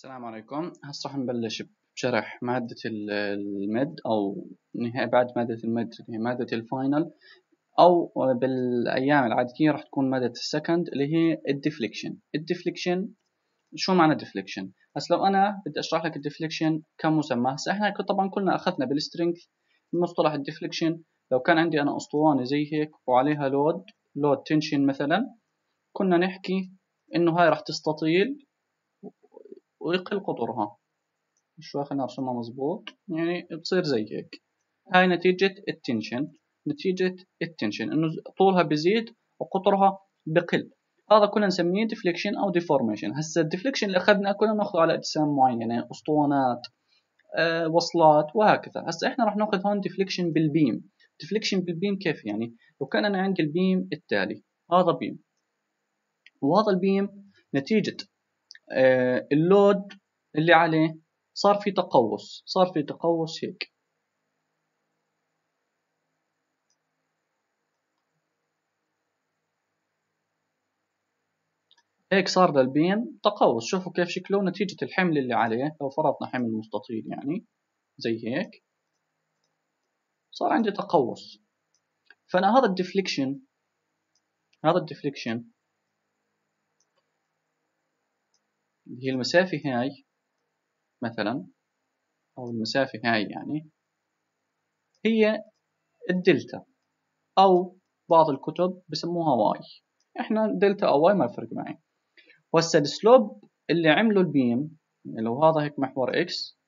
السلام عليكم. هسه راح نبلش بشرح مادة ال mid أو نهاية بعد مادة ال mid مادة ال final أو بالأيام العادية راح تكون مادة ال second اللي هي ال deflection. ال deflection شو معنى deflection؟ هسه لو أنا بدي أشرح لك ال deflection كمسمى. هسه إحنا طبعا كلنا أخذنا بال strength مصطلح ال deflection. لو كان عندي أنا أسطوانة زي هيك وعليها load load tension مثلا كنا نحكي إنه هاي راح تستطيل ويقل قطرها شوي خلينا نرسمها مظبوط يعني تصير زي هيك. هاي نتيجة tension نتيجة ال tension إنه طولها بزيد وقطرها بقل. هذا كنا نسميه deflection أو deformation هسه ال deflection اللي اخذنا كنا نأخذه على أجسام معينة أسطوانات أه وصلات وهكذا. هسه إحنا راح نأخذ هون deflection بال beam. deflection بال beam كيف يعني؟ لو كان أنا عندي ال beam التالي هذا beam. وهذا ال beam نتيجة ال load اللي عليه صار في تقوس صار في تقوس هيك. هيك صار لل beam تقوس. شوفوا كيف شكله نتيجة الحمل اللي عليه لو فرضنا حمل مستطيل يعني زي هيك. صار عندي تقوس. فأنا هذا ال deflection هذا ال deflection هي المسافة هاي مثلا أو المسافة هاي يعني هي الدلتا أو بعض الكتب بسموها y. إحنا دلتا أو y ما يفرق معي. وهسه ال slope اللي عمله ال beam يعني لو هذا هيك محور x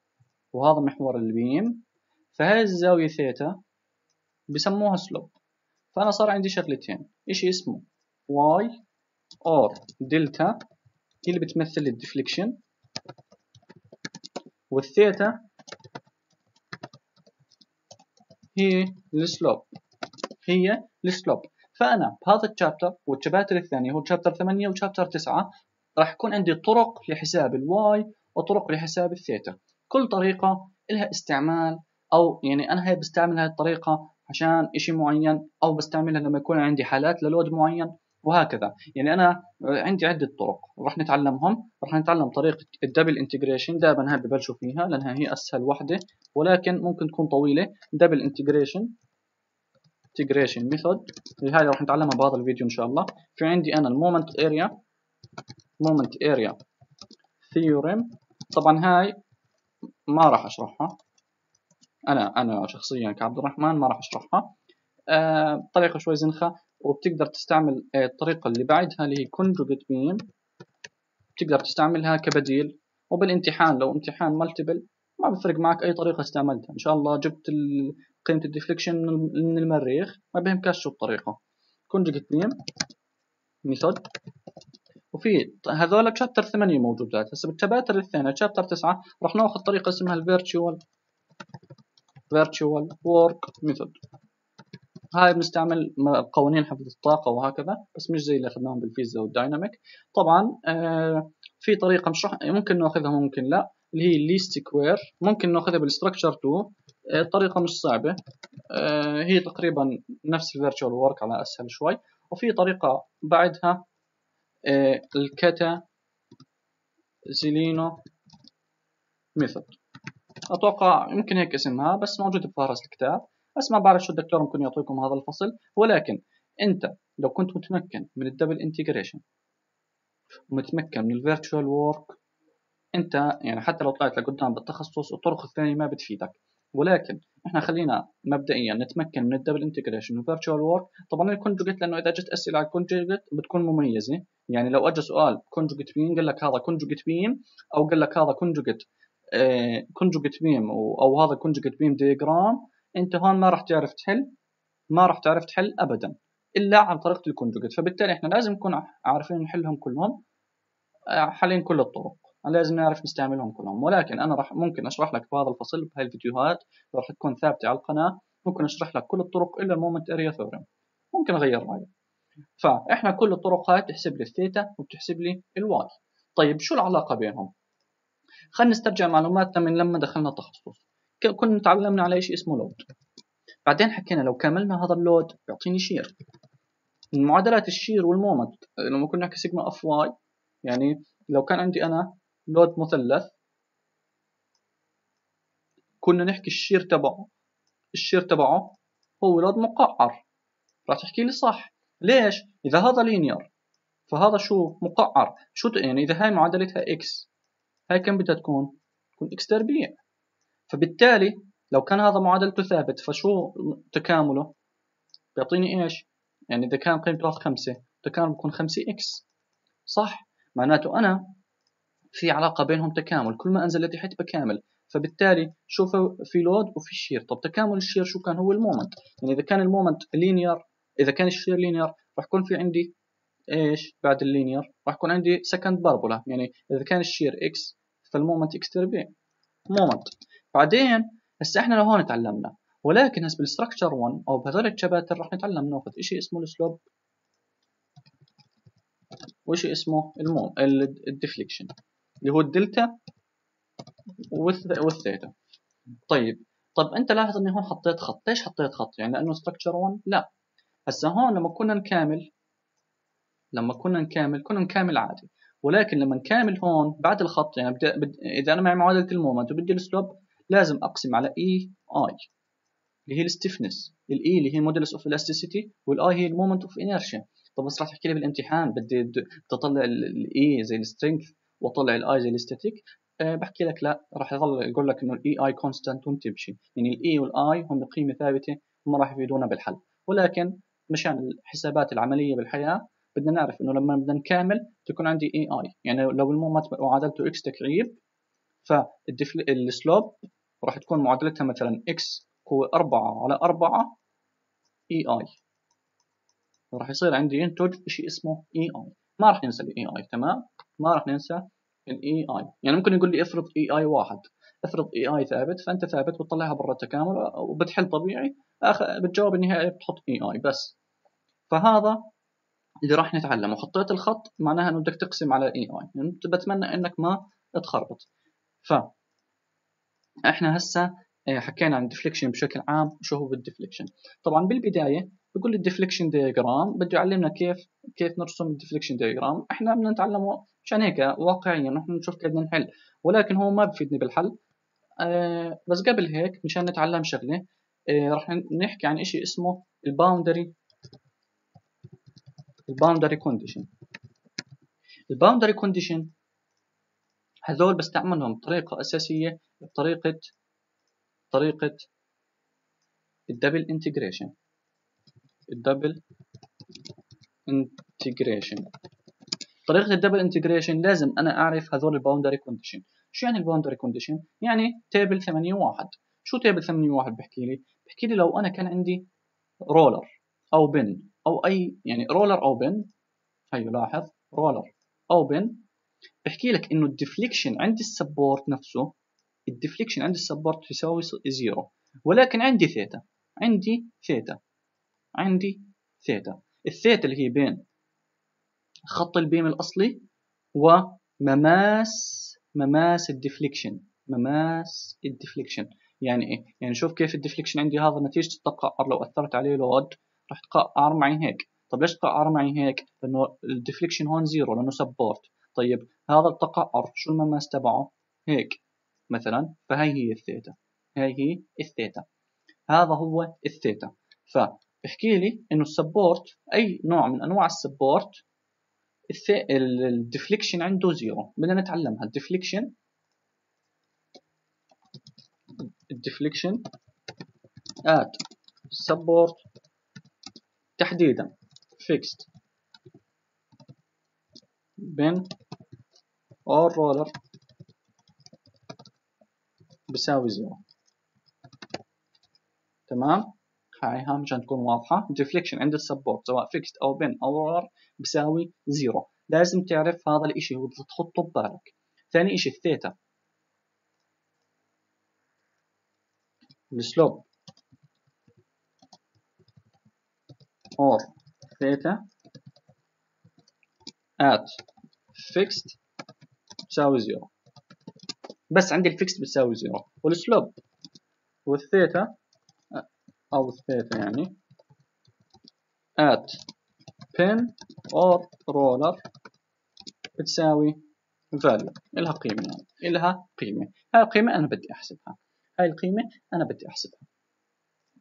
وهذا محور ال beam فهاي الزاوية ثيتا بسموها slope. فأنا صار عندي شغلتين. إشي اسمه؟ y or. delta هي اللي بتمثل ال deflection وال theta هي ال slope هي ال slope. فأنا بهذا ال chapter وال chapter الثاني هو chapter 8 و chapter 9 راح يكون عندي طرق لحساب ال y وطرق لحساب الثيتا كل طريقة لها استعمال أو يعني أنا هي بستعمل هاي الطريقة عشان إشي معين أو بستعملها لما يكون عندي حالات لل load معين. وهكذا. يعني أنا عندي عدة طرق راح نتعلمهم راح نتعلم طريقة ال double integration دائما هاي ببلشوا فيها لأنها هي أسهل وحدة ولكن ممكن تكون طويلة. double integration integration method هاي راح نتعلمها بهذا الفيديو إن شاء الله. في عندي أنا ال moment area moment area theorem طبعا هاي ما راح أشرحها. أنا أنا شخصيا كعبد الرحمن ما راح أشرحها. آه طريقة شوي زنخة وبتقدر تستعمل آه، الطريقة اللي بعدها اللي هي conjugate beam بتقدر تستعملها كبديل وبالامتحان لو امتحان multiple ما بفرق معك أي طريقة استعملتها. إن شاء الله جبت قيمة ال deflection من المريخ ما بهمكش شو الطريقة. conjugate beam method وفي هذول ب chapter 8 موجودات هسه بال chapter الثاني chapter 9 راح ناخذ طريقة اسمها ال virtual virtual work method هاي بنستعمل قوانين حفظ الطاقة وهكذا بس مش زي اللي أخذناهم بالفيزياء وال dynamics طبعا آه، في طريقة مش رح ممكن نأخذها ممكن لا اللي هي ال least square ممكن نأخذها بال structure 2 الطريقة مش صعبة. آه، هي تقريبا نفس ال virtual work على أسهل شوي. وفي طريقة بعدها آه، ال Castigliano method أتوقع يمكن هيك اسمها بس موجودة بفهرس الكتاب. بس ما بعرف شو الدكتور ممكن يعطيكم هذا الفصل ولكن أنت لو كنت متمكن من ال double integration ومتمكن من ال virtual work أنت يعني حتى لو طلعت لقدام بالتخصص الطرق الثانية ما بتفيدك. ولكن إحنا خلينا مبدئيا نتمكن من ال double integration وال virtual work طبعا ال conjugate لأنه إذا جت أسئلة على ال conjugate بتكون مميزة. يعني لو أجى سؤال conjugate beam قال لك هذا conjugate beam أو قال لك هذا conjugate conjugate beam أو هذا conjugate beam diagram انت هون ما راح تعرف تحل ما راح تعرف تحل ابدا إلا عن طريقه ال conjugate. فبالتالي إحنا لازم نكون عارفين نحلهم كلهم آه، حالين كل الطرق. لازم نعرف نستعملهم كلهم. ولكن أنا راح ممكن أشرح لك في هذا الفصل بهاي الفيديوهات راح تكون ثابتة على القناة. ممكن أشرح لك كل الطرق الا ال moment area theorem ممكن أغير رايي فإحنا كل الطرق هاي بتحسب لي الثيتا وبتحسب لي ال y. طيب شو العلاقة بينهم؟ خلينا نسترجع معلوماتنا من لما دخلنا التخصص كنا تعلمنا على شيء اسمه load. بعدين حكينا لو كملنا هذا ال load بيعطيني shear. من معادلات ال shear وال moment لما كنا نحكي sigma F y يعني لو كان عندي أنا load مثلث كنا نحكي ال shear تبعه. ال shear تبعه هو load مقعر. راح تحكي لي صح. ليش؟ إذا هذا linear فهذا شو؟ مقعر. شو يعني إذا هاي معادلتها x هاي كم بدها تكون؟ تكون x تربيع. فبالتالي لو كان هذا معادلته ثابت فشو تكامله؟ بيعطيني إيش؟ يعني إذا كان قيمته خمسة تكامل بيكون خمسة x. صح. معناته أنا في علاقة بينهم تكامل كل ما أنزل لتحت بكامل. فبالتالي شوف في load وفي shear طب تكامل ال shear شو كان؟ هو ال moment. يعني إذا كان ال moment linear إذا كان ال shear linear راح يكون في عندي إيش؟ بعد ال linear راح يكون عندي second parabola يعني إذا كان ال shear x فال moment x تربيع. moment. بعدين هسه إحنا لهون تعلمنا. ولكن هسه بال structure 1 أو بهذول ال chapters راح نتعلم ناخذ شيء اسمه ال slope. وشيء اسمه الموم ال deflection اللي هو ال delta وال theta طيب. طب أنت لاحظ إني هون حطيت خط. ليش حطيت خط؟ يعني لأنه structure 1 لا. هسه هون لما كنا نكامل لما كنا نكامل كنا نكامل عادي. ولكن لما نكامل هون بعد الخط يعني بدي بد... إذا أنا معي معادلة ال moment وبدي ال slope لازم أقسم على EI اللي هي ال stiffness ال E اللي هي modulus of elasticity وال I هي ال moment of inertia طب بس راح تحكي لي بالامتحان بدي أطلع ال E زي ال strength وأطلع ال I زي ال static أه بحكي لك لا راح يظل يقول لك إنه ال EI constant وتمشي يعني ال E وال I هم قيمه ثابتة هم راح يفيدونا بالحل. ولكن مشان الحسابات العملية بالحياة بدنا نعرف إنه لما بدنا نكامل تكون عندي EI يعني لو ال moment معادلته x تكعيب فال slope راح تكون معادلتها مثلا x هو 4 على 4 EI راح يصير عندي ينتج شيء اسمه اي اي ما راح ننسى ال EI تمام؟ ما راح ننسى ال EI يعني ممكن يقول لي افرض EI واحد. افرض EI ثابت فأنت ثابت بتطلعها برا التكامل وبتحل طبيعي. بتجاوب النهائي بتحط EI بس. فهذا اللي راح نتعلمه. حطيت الخط معناها إنه بدك تقسم على EI يعني بتمنى إنك ما تخربط. ف إحنا هسه إيه، حكينا عن ال deflection بشكل عام شو هو ال deflection طبعا بالبداية بقول لي ال deflection diagram بده يعلمنا كيف كيف نرسم ال deflection diagram إحنا بدنا نتعلمه مشان هيك واقعيا نحن نشوف كيف بدنا نحل ولكن هو ما بفيدني بالحل. آه بس قبل هيك مشان نتعلم شغلة آه راح نحكي عن شيء اسمه ال boundary ال boundary condition ال boundary condition هذول بستعملهم بطريقة أساسية بطريقة طريقة ال double integration ال double integration طريقة ال double integration لازم أنا أعرف هذول ال boundary condition شو يعني ال boundary condition؟ يعني table 81 شو table 81 بحكي لي؟ بحكي لي لو أنا كان عندي roller أو pin أو أي يعني roller أو pin هيو لاحظ. roller أو pin بحكي لك إنه ال deflection عند ال support نفسه ال deflection عند ال support يساوي zero ولكن عندي ثيتا. عندي ثيتا. عندي ثيتا. الثيتا اللي هي بين خط ال beam الأصلي ومماس مماس ال deflection. مماس ال deflection. يعني إيه؟ يعني شوف كيف ال deflection عندي هذا نتيجة التقعر لو أثرت عليه load راح تقعر معي هيك. طب ليش تقعر معي هيك؟ لأنه ال deflection هون zero لأنه support طيب هذا التقعر شو المماس تبعه؟ هيك. مثلا فهي هي الثيتا. هاي هي الثيتا. هذا هو الثيتا. فاحكي لي إنه ال support أي نوع من أنواع ال support ال deflection عنده zero. بدنا نتعلمها. ال deflection ال deflection at support تحديدا. fixed pin or roller بيساوي zero. تمام؟ هاي مشان تكون واضحة. deflection عند ال support سواء fixed أو pin أو roller بيساوي zero. لازم تعرف هذا الإشي وتحطه ببالك. ثاني إشي الثيتا. ال slope. or theta at fixed تساوي zero. بس عندي ال fixed بتساوي zero. وال slope. والثيتا. أو الثيتا يعني. At pin or roller بتساوي value. لها قيمة يعني. لها قيمة. هاي القيمة أنا بدي أحسبها. هاي القيمة أنا بدي أحسبها.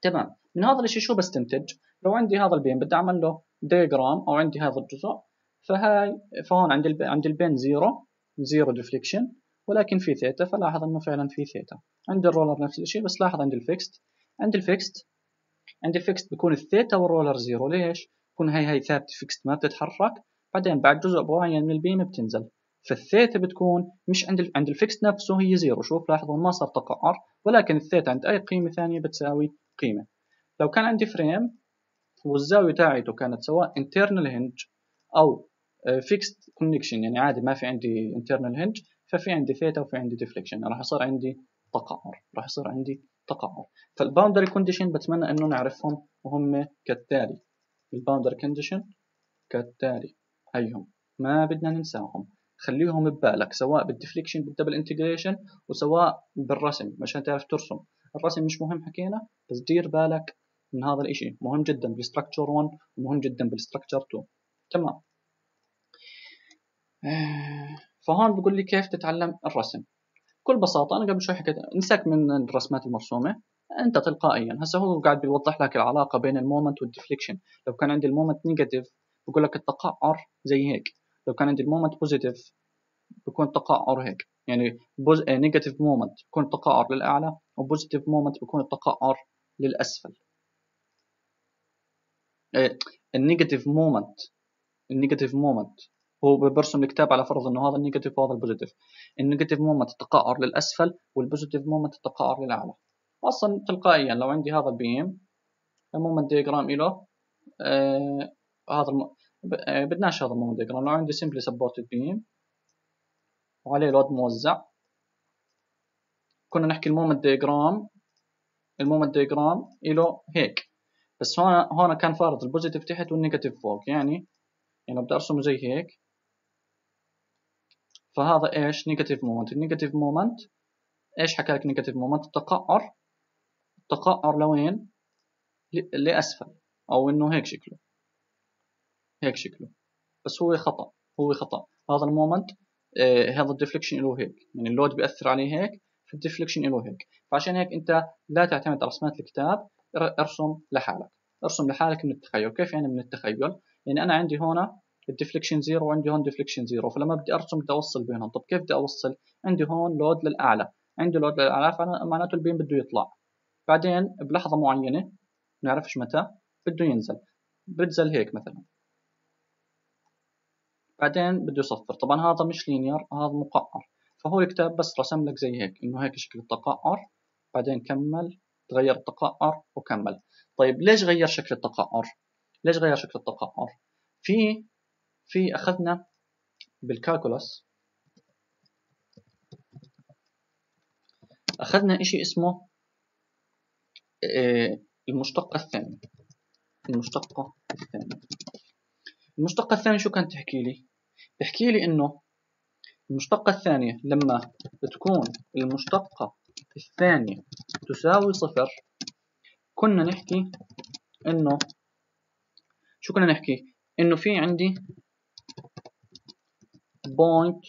تمام. من هذا الشيء شو بستنتج؟ لو عندي هذا ال pin بدي أعمل له diagram أو عندي هذا الجزء فهاي فهون عند ال pin عند ال pin zero zero deflection ولكن في ثيتا فلاحظ إنه فعلا في ثيتا. عند ال roller نفس الشيء بس لاحظ عند ال fixed. عند ال fixed عند ال fixed بيكون ال theta وال roller zero. ليش؟ بكون هاي هاي ثابته fixed ما بتتحرك. بعدين بعد جزء معين من ال beam بتنزل. فالثيتا بتكون مش عند عند ال fixed نفسه هي zero. شوف لاحظوا ما صار تقعر ولكن الثيتا عند أي قيمة ثانية بتساوي قيمة. لو كان عندي frame والزاوية تاعته كانت سواء internal hinge أو fixed آه، connection يعني عادي ما في عندي internal hinge ففي عندي ثيتا وفي عندي deflection راح يصير عندي تقعر راح يصير عندي تقعر فال boundary condition بتمنى إنه نعرفهم وهم كالتالي. ال boundary condition كالتالي. هيهم. ما بدنا ننساهم. خليهم ببالك. سواء بال deflection بال double integration وسواء بالرسم. عشان تعرف ترسم. الرسم مش مهم حكينا بس دير بالك من هذا الإشي. مهم جدا بال structure 1 ومهم جدا بال structure 2 تمام. فهون بقول لي كيف تتعلم الرسم؟ بكل بساطة أنا قبل شوي حكيت انسك من الرسمات المرسومة. أنت تلقائيا هسه هو قاعد بيوضح لك العلاقة بين ال moment وال deflection لو كان عندي ال moment negative بقول لك التقعر زي هيك. لو كان عندي ال moment positive بكون تقعر هيك. يعني بوز... negative moment بكون التقعر للأعلى و positive moment بكون التقعر للأسفل. ال negative moment ال negative moment هو برسم الكتاب على فرض إنه هذا ال negative وهذا ال positive ال negative moment التقعر للأسفل وال positive moment التقعر للأعلى. أصلا تلقائيا لو عندي هذا ال beam ال moment diagram له آه هذا الم... آه بدناش هذا ال moment diagram لو عندي simply supported beam وعليه load موزع كنا نحكي ال moment diagram ال moment diagram له هيك. بس هون هون كان فارض ال positive تحت وال negative فوق. يعني يعني بدي أرسمه زي هيك. فهذا إيش negative moment ال negative moment إيش حكى لك negative moment التقعر التقعر لوين لأسفل أو إنه هيك شكله. هيك شكله. بس هو خطأ هو خطأ. هذا ال moment آه هذا ال deflection له هيك. يعني ال load بيأثر عليه هيك فال deflection له هيك. فعشان هيك أنت لا تعتمد على رسمات الكتاب ارسم لحالك. ارسم لحالك من التخيل. كيف يعني من التخيل؟ يعني أنا عندي هنا ال deflection zero وعندي هون deflection zero. فلما بدي أرسم بدي اوصل بينهم طب كيف بدي أوصل؟ عندي هون لود للأعلى. عندي لود للأعلى فمعناته البين بده يطلع. بعدين بلحظة معينة نعرفش متى بده ينزل. بنزل هيك مثلا. بعدين بده يصفر. طبعا هذا مش لينير هذا مقعر. فهو الكتاب بس رسم لك زي هيك إنه هيك شكل التقعر. بعدين كمل. تغير التقعر وكمل. طيب ليش غير شكل التقعر؟ ليش غير شكل التقعر؟ في في أخذنا بالكالكولس أخذنا إشي اسمه المشتقة الثانية المشتقة الثانية المشتقة الثانية شو كانت تحكي لي؟ تحكي لي إنه المشتقة الثانية لما تكون المشتقة الثانية تساوي صفر كنا نحكي إنه شو كنا نحكي؟ إنه في عندي point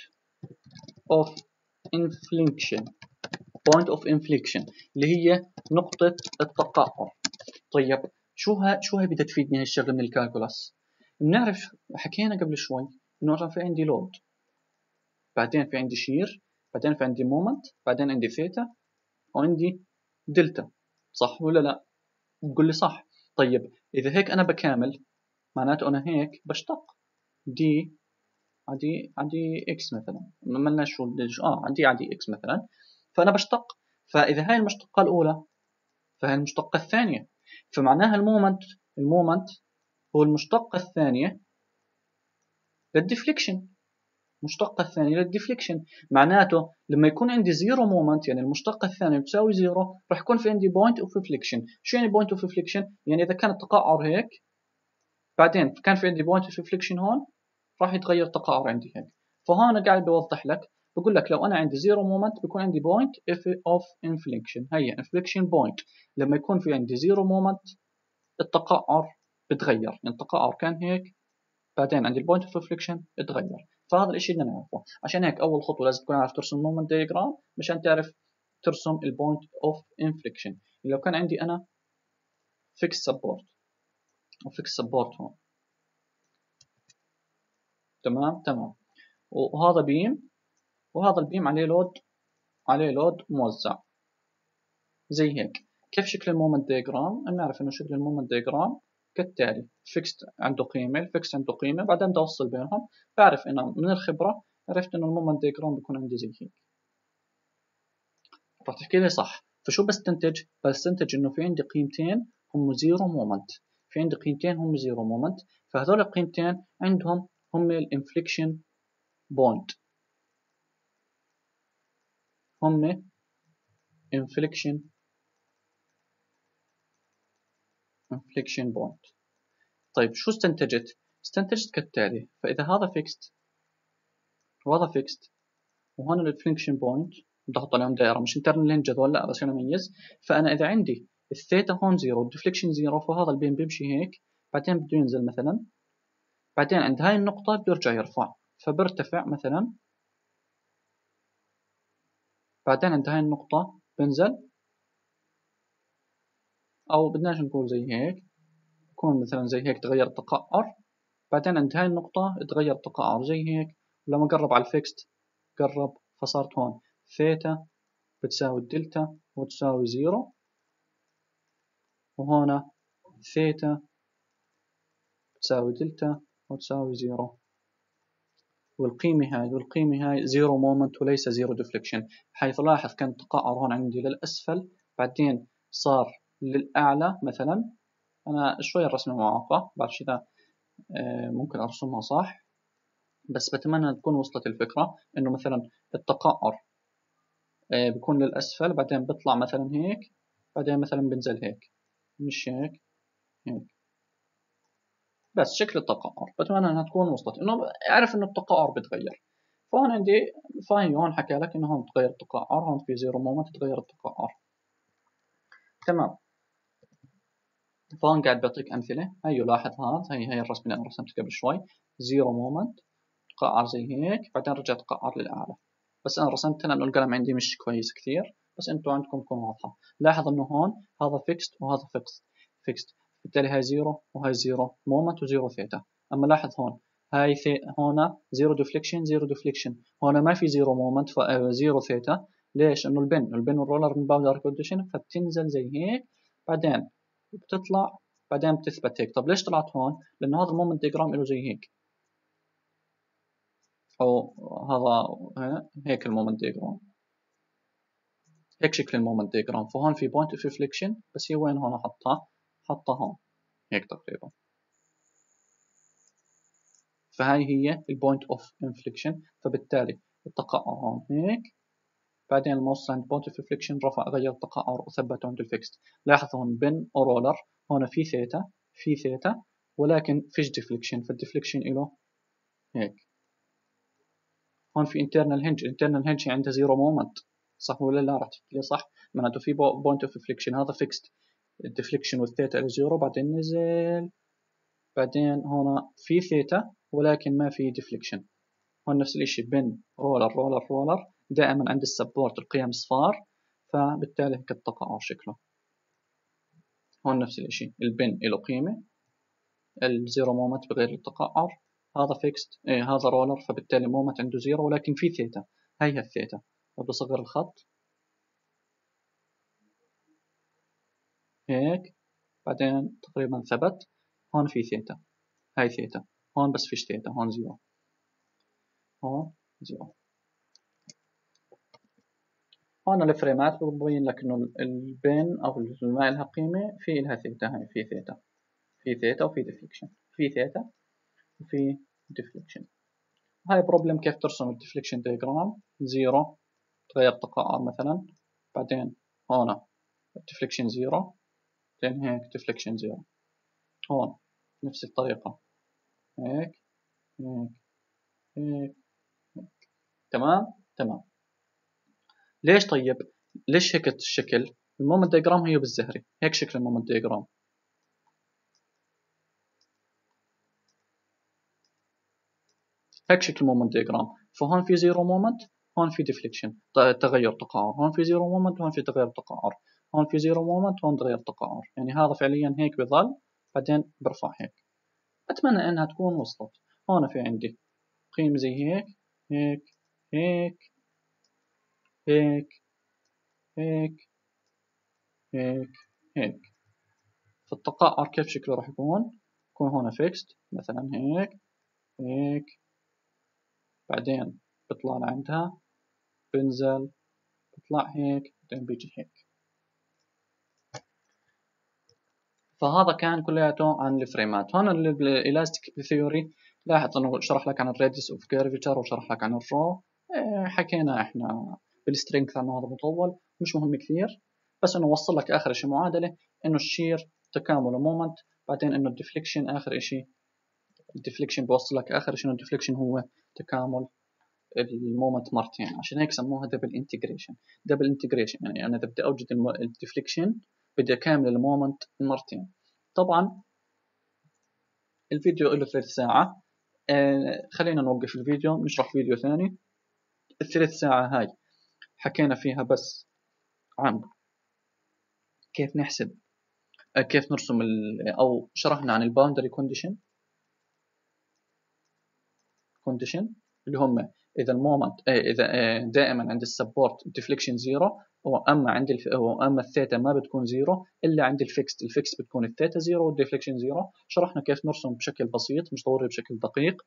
of inflection point of inflection اللي هي نقطة التقاطع. طيب شو ها شو هي بدها تفيدني هالشغلة من ال calculus؟ بنعرف حكينا قبل شوي إنه في عندي load بعدين في عندي shear بعدين في عندي moment بعدين عندي ثيتا وعندي دلتا صح ولا لا؟ بقول لي صح. طيب إذا هيك أنا بكامل معناته أنا هيك بشتق. دي عندي عندي x مثلا. ما لنا شو آه عندي عندي x مثلا. فأنا بشتق. فإذا هاي المشتقة الأولى فهي المشتقة الثانية. فمعناها ال moment ال moment هو المشتقة الثانية لل deflection. المشتقة الثانية لل deflection. معناته لما يكون عندي zero moment يعني المشتقة الثانية بتساوي zero راح يكون في عندي point of inflection شو يعني point of inflection يعني إذا كان التقعر هيك بعدين كان في عندي point of inflection هون راح يتغير التقعر عندي هيك فهون قاعد بوضح لك بقول لك لو أنا عندي zero moment بيكون عندي point of inflection هي inflection point لما يكون في عندي zero moment التقعر بتغير يعني التقعر كان هيك بعدين عندي ال point of inflection اتغير فهذا الشيء بدنا نعرفه عشان هيك أول خطوة لازم تكون عارف ترسم moment diagram مشان تعرف ترسم ال point of inflection لو كان عندي أنا fixed support و fixed support هون. تمام تمام. وهذا beam وهذا ال beam عليه load عليه load موزع. زي هيك. كيف شكل ال moment diagram؟ نعرف إنه شكل ال moment diagram؟ كالتالي fixed عنده قيمة ال fixed عنده قيمة بعدين بدي أوصل بينهم. بعرف إنه من الخبرة عرفت إنه ال moment diagram بيكون عندي زي هيك. راح تحكي لي صح. فشو بستنتج؟ بستنتج إنه في عندي قيمتين هم zero moment في عندي قيمتين هم zero moment فهذول القيمتين عندهم هم ال inflection point هم inflection inflection point طيب شو استنتجت؟ استنتجت كالتالي. فإذا هذا fixed وهذا fixed وهون ال inflection point بدي أحط عليهم دائرة مش internal hinge هذول لا بس اميز فأنا إذا عندي الثيتا هون zero ال deflection zero فهذا ال beam بيمشي هيك بعدين بده ينزل مثلا بعدين عند هاي النقطة بده يرجع يرفع. فبرتفع مثلا. بعدين عند هاي النقطة بنزل. أو بدناش نقول زي هيك. يكون مثلا زي هيك تغير التقعر بعدين عند هاي النقطة تغير التقعر زي هيك. لما قرب على ال fixed قرب فصارت هون. ثيتا بتساوي الدلتا وتساوي zero. وهنا ثيتا بتساوي دلتا وتساوي zero والقيمة هاي والقيمة هاي zero moment وليس zero deflection حيث لاحظ كان التقعر هون عندي للأسفل بعدين صار للأعلى مثلا. أنا شوي الرسمة معاقة بعد كذا آه، ممكن أرسمها صح. بس بتمنى تكون وصلت الفكرة إنه مثلا التقعر آه، بيكون للأسفل بعدين بيطلع مثلا هيك بعدين مثلا بنزل هيك. مش هيك هيك. بس شكل التقعر بتمنى إنها تكون وصلت. إنه أعرف إنه التقعر بتغير. فهون عندي فاي هون حكى لك إنه هون تغير التقعر هون في zero moment تغير التقعر تمام. فهون قاعد بعطيك أمثلة. هي لاحظ هذا. هي هي الرسمة اللي أنا رسمتها قبل شوي. zero moment تقعر زي هيك. بعدين رجع تقعر للأعلى. بس أنا رسمتها لأنه القلم عندي مش كويس كثير. بس أنتم عندكم تكون واضحة. لاحظ إنه هون هذا fixed وهذا fixed fixed بالتالي هاي zero وهاي zero. moment و zero theta. أما لاحظ هون هاي the... هنا zero deflection zero deflection. هنا ما في zero moment zero theta. ليش؟ إنه ال pin ال pin وال roller من boundary condition فبتنزل زي هيك. بعدين بتطلع بعدين بتثبت هيك. طب ليش طلعت هون؟ لأنه هذا ال moment diagram له زي هيك. أو هذا هيك ال moment diagram. هيك شكل ال moment diagram. فهون في point of inflection بس هي وين هون حطها؟ حطها. هون هيك تقريبا. فهاي هي ال point of inflection فبالتالي التقعر هون هيك. بعدين الموس عند point of inflection رفع غير التقعر وثبته عند ال fixed لاحظ هون pin أو roller. هون في ثيتا في ثيتا ولكن فيش deflection فال deflection له هيك. هون في internal hinge. internal hinge عندها zero moment صح ولا لا؟ راح تحكي صح؟ معناته في point of inflection هذا fixed ال deflection وال theta ل zero بعدين نزل بعدين هنا في ثيتا ولكن ما في deflection. هون نفس الإشي pin roller roller roller دائما عند ال support القيم صفار فبالتالي هيك التقعر شكله. هون نفس الإشي ال pin له قيمة ال zero moment بغير التقعر هذا fixed إيه هذا roller فبالتالي moment عنده zero ولكن في ثيتا هي الثيتا. اصغر الخط. هيك. بعدين تقريبا ثبت هون في ثيتا. هاي ثيتا. هون بس فيش ثيتا. هون zero. هون zero. هون ال frameات بتبين لك إنه ال pin أو ما لها قيمة. في لها ثيتا. هاي في ثيتا. في ثيتا وفي deflection في ثيتا وفي deflection هاي problem كيف ترسم ال deflection diagram zero. تغير تقعر مثلا. بعدين هون ال deflection zero. بعدين هيك deflection zero هون نفس الطريقة. هيك هيك هيك, هيك. تمام؟ تمام. ليش طيب؟ ليش هيك الشكل؟ ال moment diagram هي بالزهري. هيك شكل ال moment diagram هيك شكل moment diagram فهون في zero moment هون في deflection تغير تقعر. هون في zero moment هون في تغير تقعر. هون في zero moment هون تغير تقعر يعني هذا فعليا هيك بظل بعدين برفع هيك. أتمنى إنها تكون وصلت. هون في عندي قيمة زي هيك هيك هيك هيك هيك هيك هيك. فالتقعر كيف شكله راح يكون؟ يكون هون فيكست مثلا هيك هيك. بعدين بطلع لعندها بنزل بطلع هيك بعدين بيجي هيك. فهذا كان كلياته عن ال frameات. هون ال elastic theory لاحظ إنه شرح لك عن ال radius of curvature وشرح لك عن ال rho إيه، حكينا إحنا بال strength انه هذا مطول مش مهم كثير. بس إنه وصل لك آخر شيء معادلة إنه ال shear تكامل moment بعدين إنه ال deflection آخر شيء ال deflection بوصل لك آخر شيء إنه ال deflection هو تكامل ال moment مرتين. عشان هيك سموها double integration double integration يعني أنا بدي أوجد ال deflection بدي اكامل ال moment مرتين. طبعا الفيديو له ثلاث ساعة. آه خلينا نوقف الفيديو نشرح فيديو ثاني. الثلث ساعة هاي حكينا فيها بس عن كيف نحسب آه كيف نرسم أو شرحنا عن ال boundary condition condition اللي هم إذا ال moment آه إذا آه دائما عند ال support deflection zero واما عند الف... واما الثيتا ما بتكون zero إلا عند ال fixed. ال fixed بتكون ال theta zero وال deflection zero شرحنا كيف نرسم بشكل بسيط مش ضروري بشكل دقيق.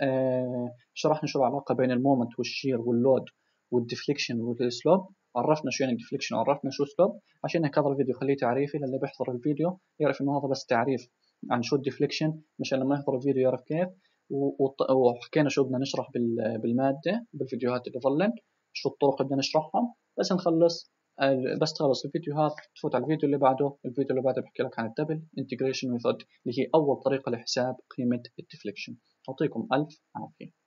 آه شرحنا شو العلاقة بين المومنت والشير واللود والديفليكشن والسلوب عرفنا شو يعني deflection وعرفنا شو slope عشان هيك هذا الفيديو خليه تعريفي للي بيحضر الفيديو يعرف إنه هذا بس تعريف عن شو ال deflection مشان لما يحضر الفيديو يعرف كيف. وحكينا شو بدنا نشرح بالمادة بالفيديوهات اللي ظلن شو الطرق اللي بدنا نشرحهم. بس نخلص بس تخلص الفيديو هذا تفوت على الفيديو اللي بعده. الفيديو اللي بعده بحكي لك عن ال double integration method اللي هي أول طريقة لحساب قيمة ال deflection يعطيكم ألف عافية.